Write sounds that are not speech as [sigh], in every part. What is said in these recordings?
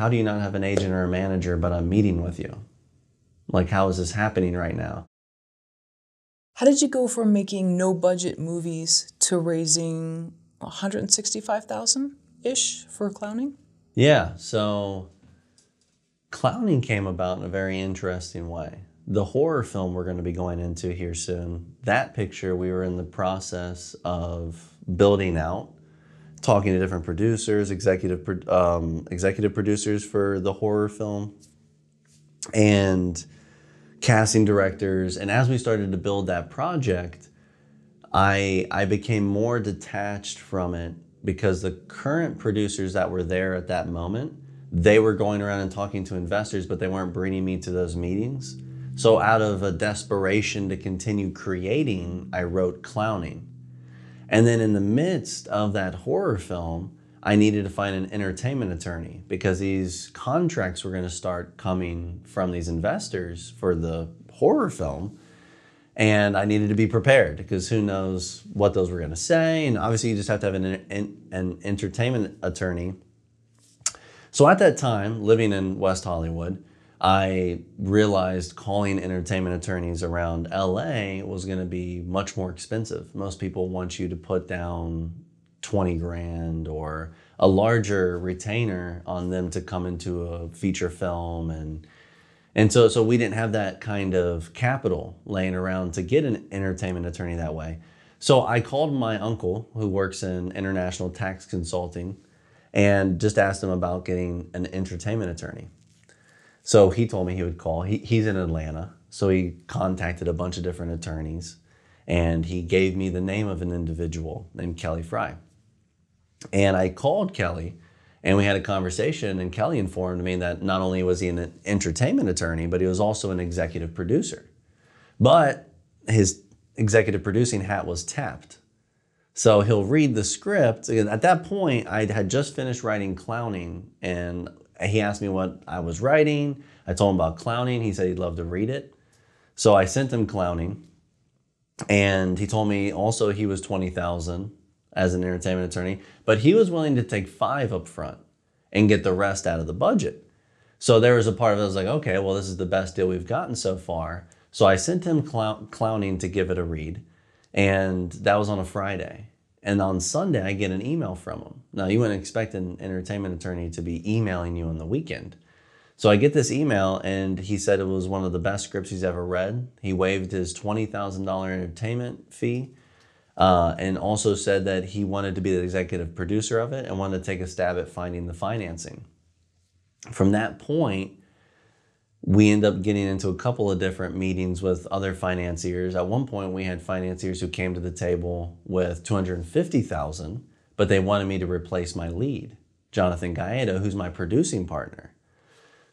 how do you not have an agent or a manager, but I'm meeting with you? Like, how is this happening right now? How did you go from making no budget movies to raising 165,000 ish for clowning? Yeah, so clowning came about in a very interesting way. The horror film we're going to be going into here soon, that picture we were in the process of building out, talking to different producers, executive um, executive producers for the horror film, and casting directors. And as we started to build that project, I I became more detached from it because the current producers that were there at that moment, they were going around and talking to investors, but they weren't bringing me to those meetings. So out of a desperation to continue creating, I wrote clowning. And then in the midst of that horror film, I needed to find an entertainment attorney because these contracts were going to start coming from these investors for the horror film and I needed to be prepared because who knows what those were going to say. And obviously, you just have to have an, an, an, entertainment attorney. So at that time, living in West Hollywood, I realized calling entertainment attorneys around LA was going to be much more expensive. Most people want you to put down 20 grand or a larger retainer on them to come into a feature film and and so, so we didn't have that kind of capital laying around to get an entertainment attorney that way. So I called my uncle, who works in international tax consulting, and just asked him about getting an entertainment attorney. So he told me he would call. He, he's in Atlanta. So he contacted a bunch of different attorneys and he gave me the name of an individual named Kelly Fry. And I called Kelly and we had a conversation, and Kelly informed me that not only was he an entertainment attorney, but he was also an executive producer. But his executive producing hat was tapped. So he'll read the script. At that point, I had just finished writing Clowning, and he asked me what I was writing. I told him about Clowning. He said he'd love to read it. So I sent him Clowning, and he told me also he was 20,000 as an entertainment attorney, but he was willing to take five up front and get the rest out of the budget. So there was a part of it I was like, okay, well, this is the best deal we've gotten so far. So I sent him clown- clowning to give it a read, and that was on a Friday. And on Sunday, I get an email from him. Now, you wouldn't expect an entertainment attorney to be emailing you on the weekend. So I get this email, and he said it was one of the best scripts he's ever read. He waived his $20,000 entertainment fee uh, and also said that he wanted to be the executive producer of it and wanted to take a stab at finding the financing. From that point, we end up getting into a couple of different meetings with other financiers. At one point, we had financiers who came to the table with 250,000, but they wanted me to replace my lead, Jonathan Gaeta, who's my producing partner.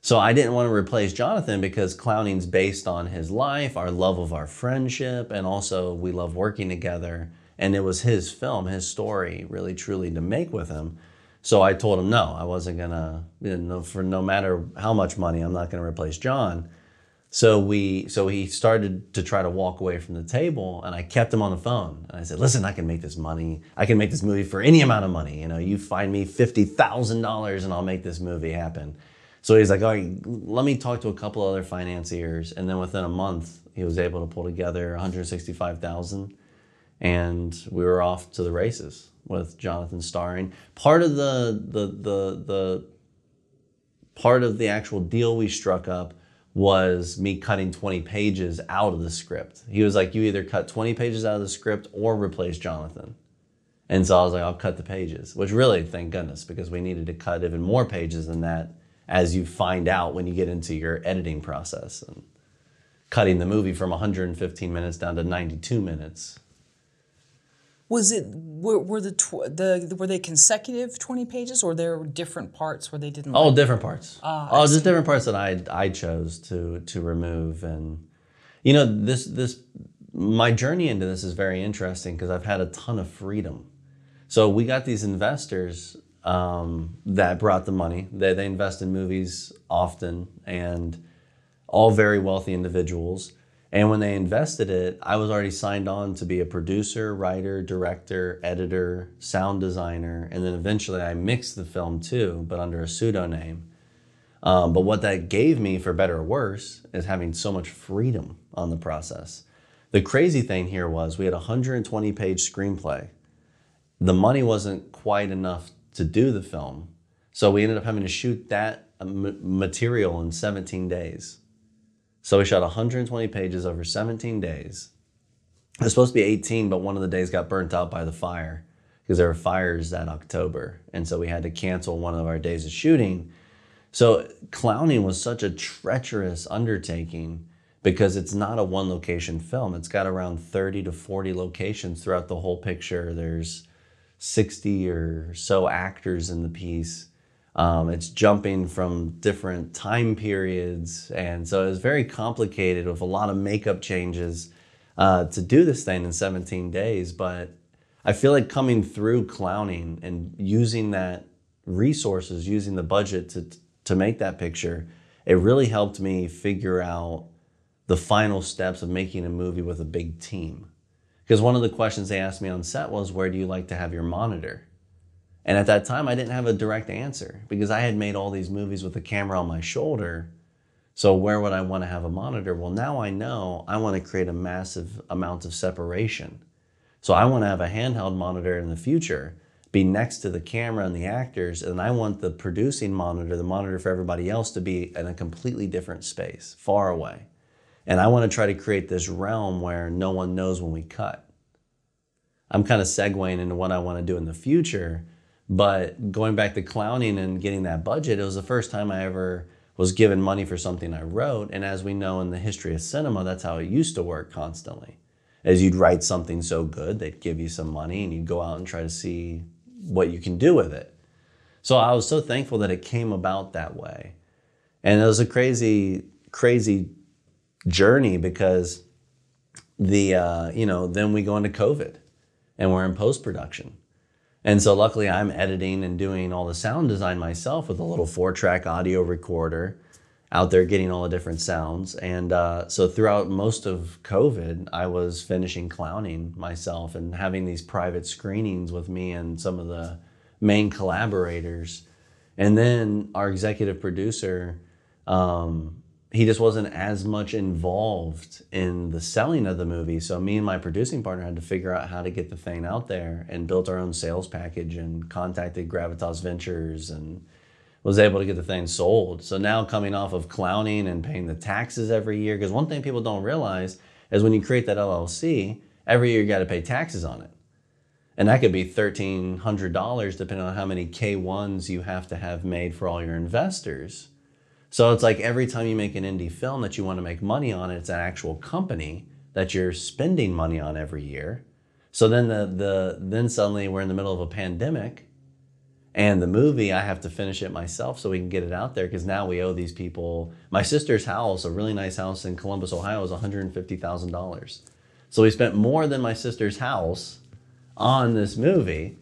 So I didn't want to replace Jonathan because clowning's based on his life, our love of our friendship, and also we love working together. And it was his film, his story, really truly to make with him. So I told him no, I wasn't gonna, you know, for no matter how much money, I'm not gonna replace John. So we, so he started to try to walk away from the table, and I kept him on the phone. And I said, "Listen, I can make this money. I can make this movie for any amount of money. You know, you find me fifty thousand dollars, and I'll make this movie happen." So he's like, all right, let me talk to a couple other financiers. And then within a month, he was able to pull together 165,000 and we were off to the races with Jonathan starring. Part of the, the, the, the, part of the actual deal we struck up was me cutting 20 pages out of the script. He was like, you either cut 20 pages out of the script or replace Jonathan. And so I was like, I'll cut the pages, which really, thank goodness, because we needed to cut even more pages than that as you find out when you get into your editing process and cutting the movie from 115 minutes down to 92 minutes. Was it were, were the, tw- the were they consecutive 20 pages or there were different parts where they didn't Oh, like different parts. Ah, oh, just different parts that I I chose to to remove and you know this this my journey into this is very interesting because I've had a ton of freedom. So we got these investors um, that brought the money. They, they invest in movies often and all very wealthy individuals. And when they invested it, I was already signed on to be a producer, writer, director, editor, sound designer, and then eventually I mixed the film too, but under a pseudonym. Um, but what that gave me, for better or worse, is having so much freedom on the process. The crazy thing here was we had a 120 page screenplay. The money wasn't quite enough to do the film. So we ended up having to shoot that uh, material in 17 days. So we shot 120 pages over 17 days. It was supposed to be 18, but one of the days got burnt out by the fire because there were fires that October. And so we had to cancel one of our days of shooting. So clowning was such a treacherous undertaking because it's not a one location film. It's got around 30 to 40 locations throughout the whole picture. There's 60 or so actors in the piece. Um, it's jumping from different time periods. And so it was very complicated with a lot of makeup changes uh, to do this thing in 17 days. But I feel like coming through clowning and using that resources, using the budget to, to make that picture, it really helped me figure out the final steps of making a movie with a big team. Because one of the questions they asked me on set was, Where do you like to have your monitor? And at that time, I didn't have a direct answer because I had made all these movies with a camera on my shoulder. So, where would I want to have a monitor? Well, now I know I want to create a massive amount of separation. So, I want to have a handheld monitor in the future be next to the camera and the actors, and I want the producing monitor, the monitor for everybody else, to be in a completely different space, far away. And I want to try to create this realm where no one knows when we cut. I'm kind of segueing into what I want to do in the future. But going back to clowning and getting that budget, it was the first time I ever was given money for something I wrote. And as we know in the history of cinema, that's how it used to work constantly. As you'd write something so good, they'd give you some money and you'd go out and try to see what you can do with it. So I was so thankful that it came about that way. And it was a crazy, crazy journey because the uh, you know then we go into COVID and we're in post production. And so luckily I'm editing and doing all the sound design myself with a little four track audio recorder out there getting all the different sounds. And uh, so throughout most of COVID, I was finishing clowning myself and having these private screenings with me and some of the main collaborators. And then our executive producer, um, he just wasn't as much involved in the selling of the movie. So me and my producing partner had to figure out how to get the thing out there and built our own sales package and contacted Gravitas Ventures and was able to get the thing sold. So now coming off of clowning and paying the taxes every year, because one thing people don't realize is when you create that LLC, every year you got to pay taxes on it. And that could be $1,300 depending on how many K1s you have to have made for all your investors. So it's like every time you make an indie film that you want to make money on, it's an actual company that you're spending money on every year. So then the the then suddenly we're in the middle of a pandemic and the movie I have to finish it myself so we can get it out there because now we owe these people my sister's house, a really nice house in Columbus, Ohio, is $150,000. So we spent more than my sister's house on this movie.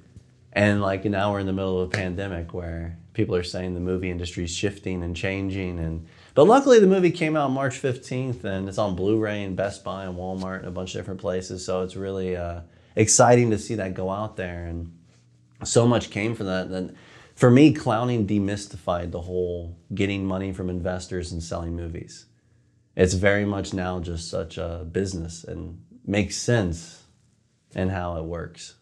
And like now we're in the middle of a pandemic where people are saying the movie industry is shifting and changing and but luckily the movie came out March 15th and it's on Blu-ray and Best Buy and Walmart and a bunch of different places so it's really uh, exciting to see that go out there and so much came from that and for me clowning demystified the whole getting money from investors and selling movies. It's very much now just such a business and makes sense in how it works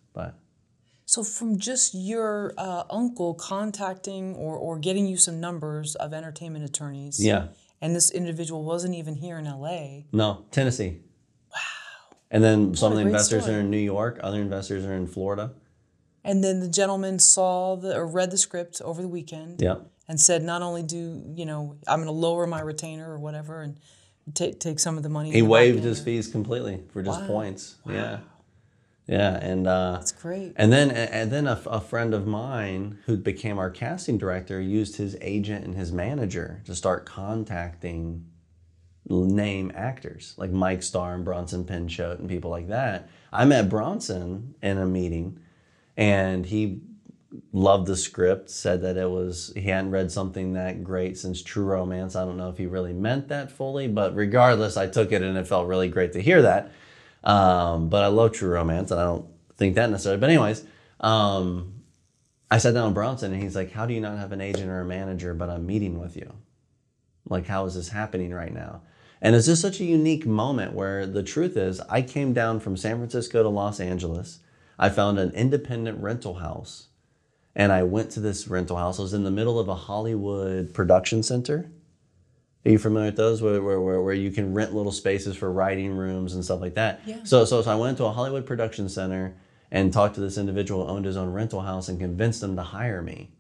so, from just your uh, uncle contacting or, or getting you some numbers of entertainment attorneys, yeah, and this individual wasn't even here in LA. No, Tennessee. Wow. And then what some of the investors story. are in New York, other investors are in Florida. And then the gentleman saw the or read the script over the weekend. Yeah. And said, not only do you know, I'm going to lower my retainer or whatever, and take take some of the money. He waived his fees completely for just wow. points. Wow. Yeah. Yeah, and uh, that's great. And then and then a, a, friend of mine who became our casting director used his agent and his manager to start contacting name actors like Mike Starr and Bronson Pinchot and people like that. I met Bronson in a meeting, and he loved the script. Said that it was he hadn't read something that great since True Romance. I don't know if he really meant that fully, but regardless, I took it and it felt really great to hear that. Um, but I love True Romance, and I don't think that necessarily. But anyways, um, I sat down with Bronson and he's like, How do you not have an agent or a manager, but I'm meeting with you? Like, how is this happening right now? And it's just such a unique moment where the truth is, I came down from San Francisco to Los Angeles. I found an independent rental house and I went to this rental house. I was in the middle of a Hollywood production center. Are you familiar with those where, where, where, where you can rent little spaces for writing rooms and stuff like that? Yeah. So, so, so I went to a Hollywood production center and talked to this individual who owned his own rental house and convinced him to hire me.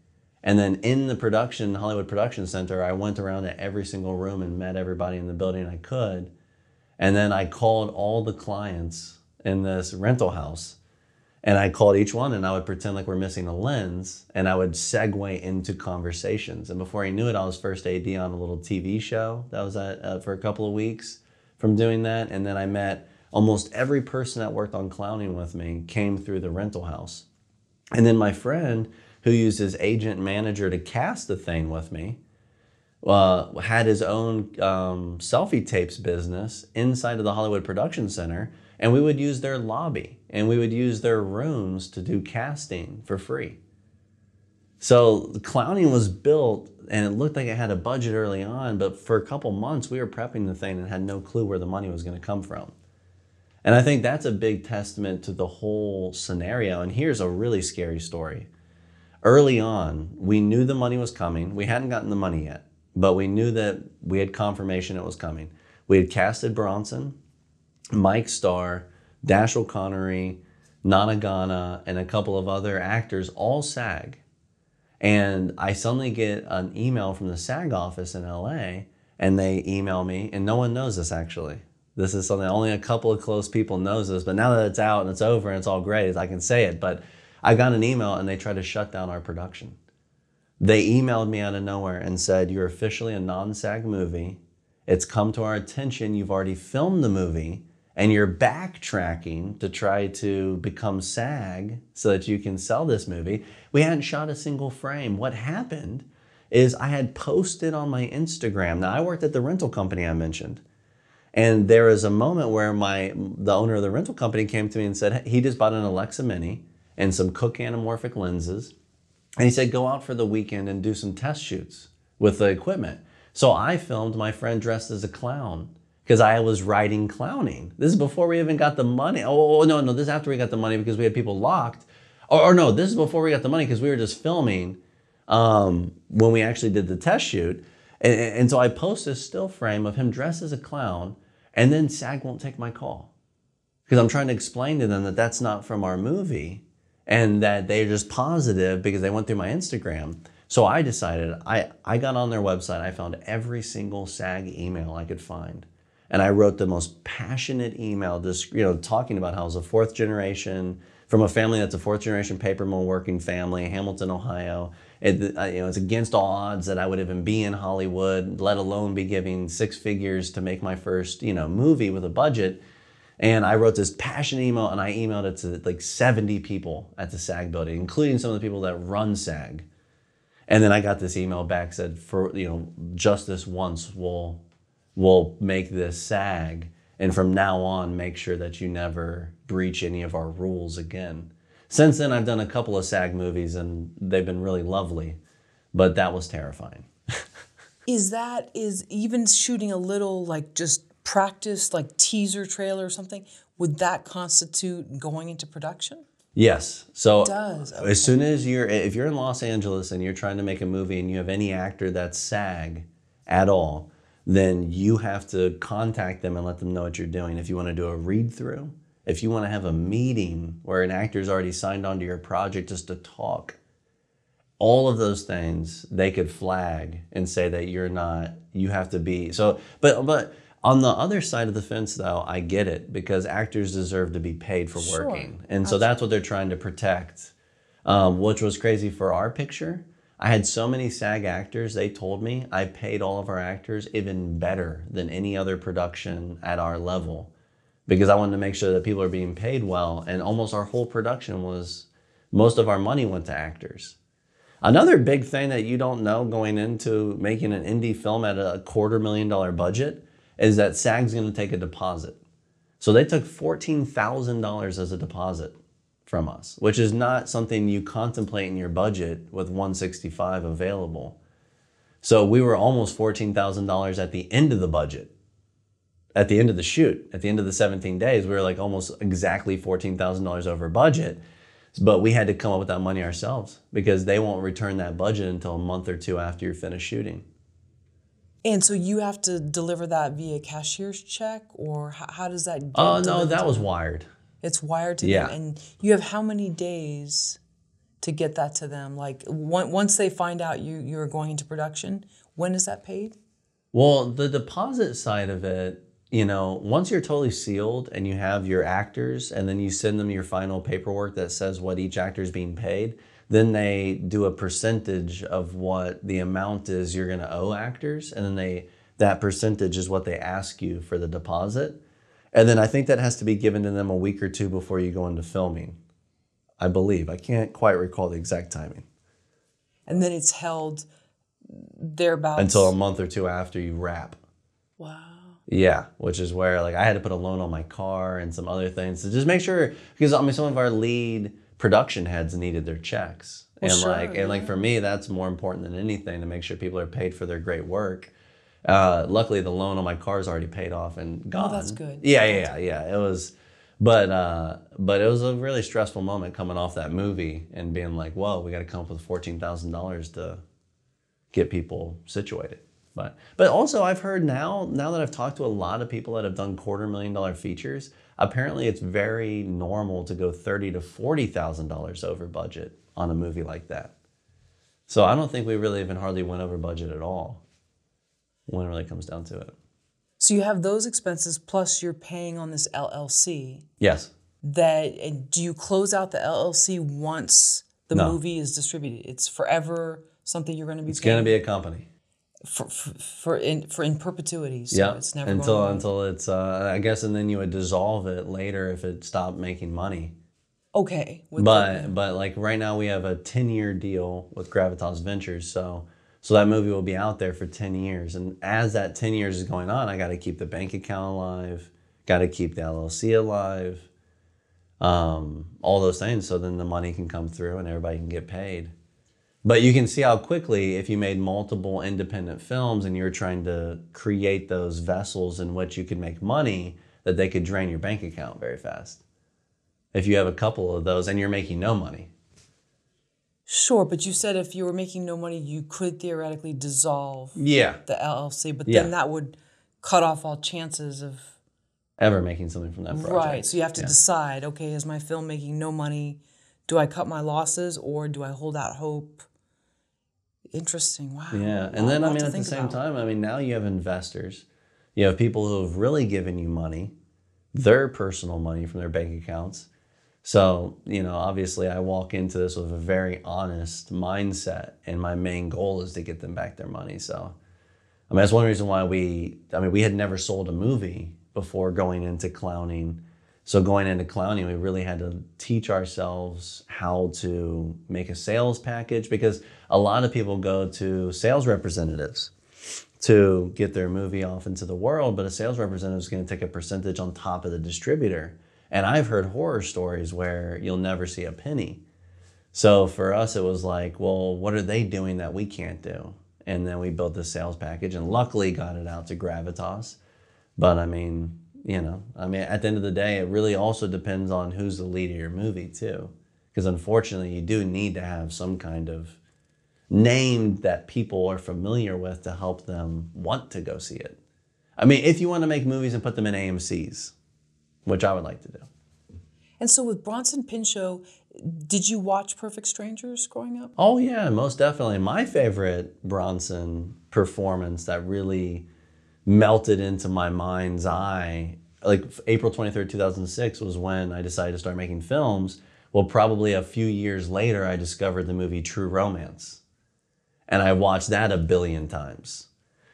And then in the production, Hollywood Production Center, I went around to every single room and met everybody in the building I could. And then I called all the clients in this rental house. And I called each one and I would pretend like we're missing a lens and I would segue into conversations. And before I knew it, I was first AD on a little TV show that was at, uh, for a couple of weeks from doing that. And then I met almost every person that worked on clowning with me came through the rental house. And then my friend, who used his agent manager to cast the thing with me, uh, had his own um, selfie tapes business inside of the Hollywood Production Center, and we would use their lobby and we would use their rooms to do casting for free. So clowning was built, and it looked like it had a budget early on, but for a couple months we were prepping the thing and had no clue where the money was going to come from. And I think that's a big testament to the whole scenario. And here's a really scary story early on, we knew the money was coming. We hadn't gotten the money yet, but we knew that we had confirmation it was coming. We had casted Bronson, Mike Starr, Dash Connery, Nana Ghana, and a couple of other actors, all SAG. And I suddenly get an email from the SAG office in LA, and they email me, and no one knows this actually. This is something only a couple of close people knows this, but now that it's out and it's over and it's all great, I can say it. But I got an email and they tried to shut down our production. They emailed me out of nowhere and said, You're officially a non SAG movie. It's come to our attention. You've already filmed the movie and you're backtracking to try to become SAG so that you can sell this movie. We hadn't shot a single frame. What happened is I had posted on my Instagram. Now, I worked at the rental company I mentioned. And there was a moment where my the owner of the rental company came to me and said he just bought an Alexa Mini and some Cooke anamorphic lenses. And he said, go out for the weekend and do some test shoots with the equipment. So I filmed my friend dressed as a clown because I was writing clowning. This is before we even got the money. Oh, oh, no, no, this is after we got the money because we had people locked. Or, or no, this is before we got the money because we were just filming um, when we actually did the test shoot. And, and so I post this still frame of him dressed as a clown, and then SAG won't take my call because I'm trying to explain to them that that's not from our movie and that they're just positive because they went through my Instagram. So I decided, I, I got on their website, I found every single SAG email I could find. And I wrote the most passionate email, just you know, talking about how I was a fourth generation from a family that's a fourth generation paper mill working family, Hamilton, Ohio. It, you know, it's against all odds that I would even be in Hollywood, let alone be giving six figures to make my first, you know, movie with a budget. And I wrote this passionate email and I emailed it to like 70 people at the SAG building, including some of the people that run SAG. And then I got this email back said, for you know, just this once will will make this SAG. And from now on, make sure that you never breach any of our rules again. Since then, I've done a couple of SAG movies and they've been really lovely, but that was terrifying. [laughs] is that, is even shooting a little like just practice, like teaser trailer or something, would that constitute going into production? Yes. So It does, okay. as soon as you're, if you're in Los Angeles and you're trying to make a movie and you have any actor that's SAG at all, then you have to contact them and let them know what you're doing. If you want to do a read through, if you want to have a meeting where an actor's already signed onto your project just to talk, all of those things they could flag and say that you're not, you have to be. So, but, but, on the other side of the fence, though, I get it because actors deserve to be paid for Sure. working. And so that's what they're trying to protect, um, which was crazy for our picture. I had so many SAG actors, they told me I paid all of our actors even better than any other production at our level because I wanted to make sure that people are being paid well. And almost our whole production was, most of our money went to actors. Another big thing that you don't know going into making an indie film at a quarter million dollar budget is that SAG's going to take a deposit. So they took $14,000 as a deposit from us, which is not something you contemplate in your budget with 165 available. So we were almost $14,000 at the end of the budget. At the end of the shoot, at the end of the 17 days, we were like almost exactly $14,000 over budget. But we had to come up with that money ourselves because they won't return that budget until a month or two after you're finished shooting. And so you have to deliver that via cashier's check, or how, how does that? Oh, no, that was wired. It's wired to Yeah. them, and you have how many days to get that to them? Like on- once they find out you you're going into production, when is that paid? Well, the deposit side of it, you know, once you're totally sealed and you have your actors and then you send them your final paperwork that says what each actor is being paid, then they do a percentage of what the amount is you're going to owe actors and then they that percentage is what they ask you for the deposit. And then I think that has to be given to them a week or two before you go into filming. I believe. I can't quite recall the exact timing. And then it's held thereabouts Until a month or two after you wrap. wow. Yeah, which is where like I had to put a loan on my car and some other things to just make sure because I mean some of our lead production heads needed their checks. Well, and sure, like and like for me that's more important than anything to make sure people are paid for their great work. Uh, luckily the loan on my car is already paid off and gone. Oh, that's good. Yeah, yeah, yeah, yeah. It was but uh but it was a really stressful moment coming off that movie and being like, whoa, we gotta come up with fourteen thousand dollars to get people situated. But but also I've heard now now that I've talked to a lot of people that have done quarter million dollar features, apparently it's very normal to go thirty to forty thousand dollars over budget on a movie like that. So I don't think we really even hardly went over budget at all when it really comes down to it. So you have those expenses plus you're paying on this LLC. Yes. That and do you close out the LLC once the No. movie is distributed? It's forever something you're going to be It's gonna be a company. for, for, for in for in perpetuity. So yeah. it's never until going until it's uh, I guess and then you would dissolve it later if it stopped making money. okay. But but like right now we have a 10 year deal with Gravitas Ventures, so so that movie will be out there for 10 years and as that 10 years is going on, I got to keep the bank account alive, got to keep the LLC alive. Um, all those things so then the money can come through and everybody can get paid. But you can see how quickly if you made multiple independent films and you're trying to create those vessels in which you can make money that they could drain your bank account very fast if you have a couple of those and you're making no money. Sure, but you said if you were making no money, you could theoretically dissolve Yeah. the LLC, but Yeah. then that would cut off all chances of Ever making something from that project. right. So you have to Yeah. decide: okay, is my film making no money? Do I cut my losses or do I hold out hope? Interesting. Wow. Yeah. And then, I mean, at the same about. time, I mean, now you have investors. You have people who have really given you money, their personal money from their bank accounts. So, you know, obviously, I walk into this with a very honest mindset, and my main goal is to get them back their money. So, I mean, that's one reason why we, I mean, we had never sold a movie before going into clowning. So, going into clowning, we really had to teach ourselves how to make a sales package because a lot of people go to sales representatives to get their movie off into the world, but a sales representative is going to take a percentage on top of the distributor. And I've heard horror stories where you'll never see a penny. So for us, it was like, well, what are they doing that we can't do? And then we built this sales package and luckily got it out to Gravitas. But I mean, you know, I mean, at the end of the day, it really also depends on who's the lead of your movie, too. Because unfortunately, you do need to have some kind of name that people are familiar with to help them want to go see it. I mean, if you want to make movies and put them in AMC's, which I would like to do. And so with Bronson Pinchot, did you watch Perfect Strangers growing up? Oh yeah, most definitely. My favorite Bronson performance that really melted into my mind's eye, like April 23rd, 2006 was when I decided to start making films. Well, probably a few years later I discovered the movie True Romance. And I watched that a billion times.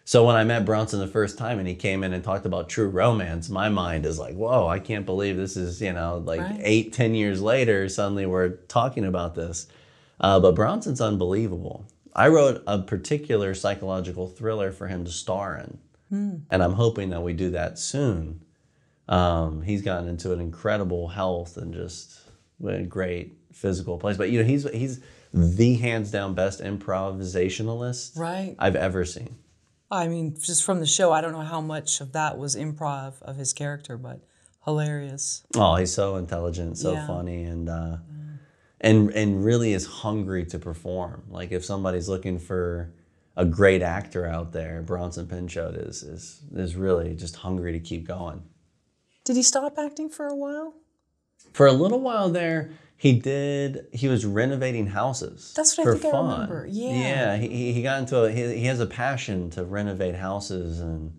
So when I met Bronson the first time and he came in and talked about True Romance, my mind is like, whoa, I can't believe this is, you know, like Right. eight, ten years later, suddenly we're talking about this. Uh, but Bronson's unbelievable. I wrote a particular psychological thriller for him to star in. And I'm hoping that we do that soon. Um, he's gotten into an incredible health and just a great physical place. But you know, he's he's the hands down best improvisationalist Right. I've ever seen. I mean, just from the show, I don't know how much of that was improv of his character, but hilarious. Oh, he's so intelligent, so Yeah. funny, and uh, and and really is hungry to perform. Like if somebody's looking for a great actor out there, Bronson Pinchot is is is really just hungry to keep going. Did he stop acting for a while? For a little while there, he did. He was renovating houses. That's what I think I fun. remember. Yeah. Yeah. He, he- got into a. He, he has a passion to renovate houses and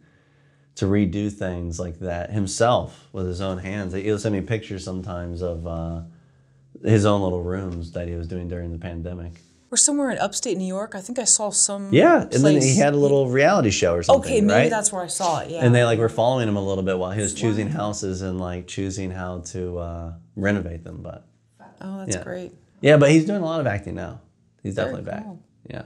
to redo things like that himself with his own hands. He'll send me pictures sometimes of uh, his own little rooms that he was doing during the pandemic. Or somewhere in upstate New York. I think I saw some. Yeah, and then he had a little reality show or something. Okay, maybe right? that's where I saw it. Yeah. And they like were following him a little bit while he was choosing houses and like choosing how to uh, renovate them. But oh, that's yeah. great. Yeah, but he's doing a lot of acting now. He's Very definitely back. Yeah.